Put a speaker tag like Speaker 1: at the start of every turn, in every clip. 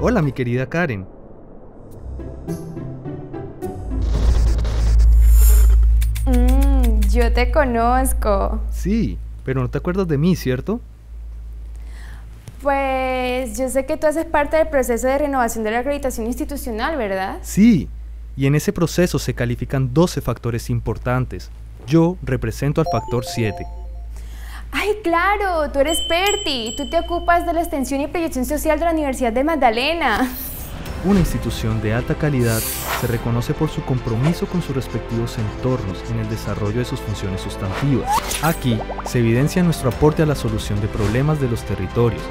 Speaker 1: Hola, mi querida Karen.
Speaker 2: Mmm, yo te conozco.
Speaker 1: Sí, pero no te acuerdas de mí, ¿cierto?
Speaker 2: Pues yo sé que tú haces parte del proceso de renovación de la acreditación institucional, ¿verdad?
Speaker 1: Sí, y en ese proceso se califican 12 factores importantes. Yo represento al factor 7.
Speaker 2: ¡Ay, claro! Tú eres Perti. Tú te ocupas de la extensión y proyección social de la Universidad de Magdalena.
Speaker 1: Una institución de alta calidad se reconoce por su compromiso con sus respectivos entornos en el desarrollo de sus funciones sustantivas. Aquí se evidencia nuestro aporte a la solución de problemas de los territorios,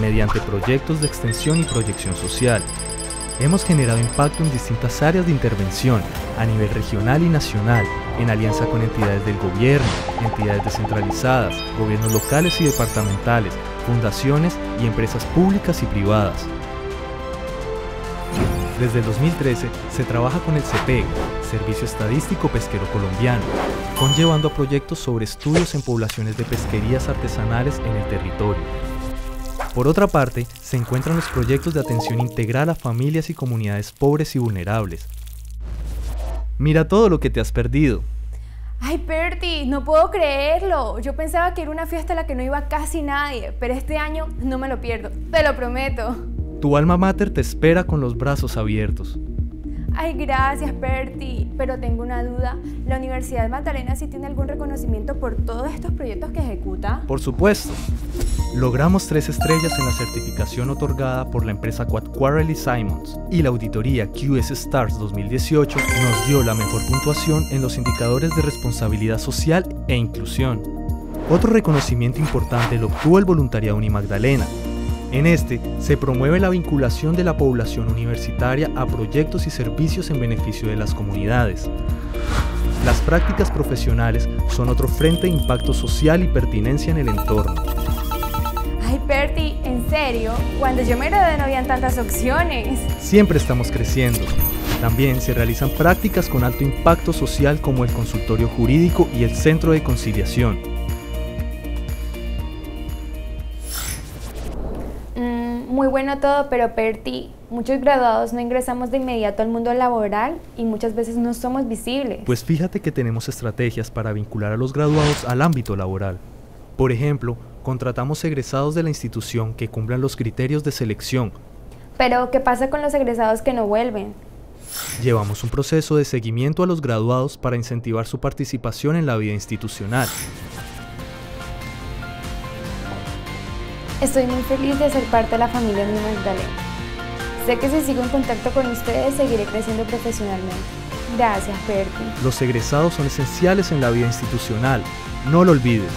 Speaker 1: mediante proyectos de extensión y proyección social. Hemos generado impacto en distintas áreas de intervención, a nivel regional y nacional, en alianza con entidades del gobierno, entidades descentralizadas, gobiernos locales y departamentales, fundaciones y empresas públicas y privadas. Desde el 2013 se trabaja con el CEPEG, Servicio Estadístico Pesquero Colombiano, conllevando a proyectos sobre estudios en poblaciones de pesquerías artesanales en el territorio. Por otra parte, se encuentran los proyectos de atención integral a familias y comunidades pobres y vulnerables. Mira todo lo que te has perdido.
Speaker 2: Ay, Perti, no puedo creerlo. Yo pensaba que era una fiesta a la que no iba casi nadie, pero este año no me lo pierdo, te lo prometo.
Speaker 1: Tu alma mater te espera con los brazos abiertos.
Speaker 2: Ay, gracias, Perti. Pero tengo una duda. ¿La Universidad de Magdalena sí tiene algún reconocimiento por todos estos proyectos que ejecuta?
Speaker 1: Por supuesto. Logramos tres estrellas en la certificación otorgada por la empresa Quad Simons y la auditoría QS Stars 2018 nos dio la mejor puntuación en los indicadores de responsabilidad social e inclusión. Otro reconocimiento importante lo obtuvo el voluntariado Unimagdalena, en este se promueve la vinculación de la población universitaria a proyectos y servicios en beneficio de las comunidades. Las prácticas profesionales son otro frente de impacto social y pertinencia en el entorno.
Speaker 2: Ay, Perti, ¿en serio? Cuando yo me gradué no habían tantas opciones.
Speaker 1: Siempre estamos creciendo. También se realizan prácticas con alto impacto social como el consultorio jurídico y el centro de conciliación.
Speaker 2: muy bueno todo, pero Perti, muchos graduados no ingresamos de inmediato al mundo laboral y muchas veces no somos visibles.
Speaker 1: Pues fíjate que tenemos estrategias para vincular a los graduados al ámbito laboral. Por ejemplo, contratamos egresados de la institución que cumplan los criterios de selección.
Speaker 2: Pero, ¿qué pasa con los egresados que no vuelven?
Speaker 1: Llevamos un proceso de seguimiento a los graduados para incentivar su participación en la vida institucional.
Speaker 2: Estoy muy feliz de ser parte de la familia Mi Magdalena. Sé que si sigo en contacto con ustedes seguiré creciendo profesionalmente. Gracias, Perky.
Speaker 1: Los egresados son esenciales en la vida institucional. No lo olvides.